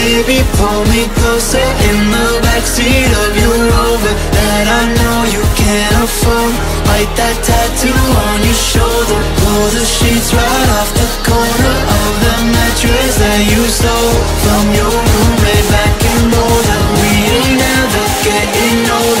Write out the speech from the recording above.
Baby, pull me closer in the backseat of your Rover That I know you can't afford. Bite that tattoo on your shoulder Pull the sheets right off the corner of the mattress that you stole. From your roommate back in Boulder We ain't ever getting older.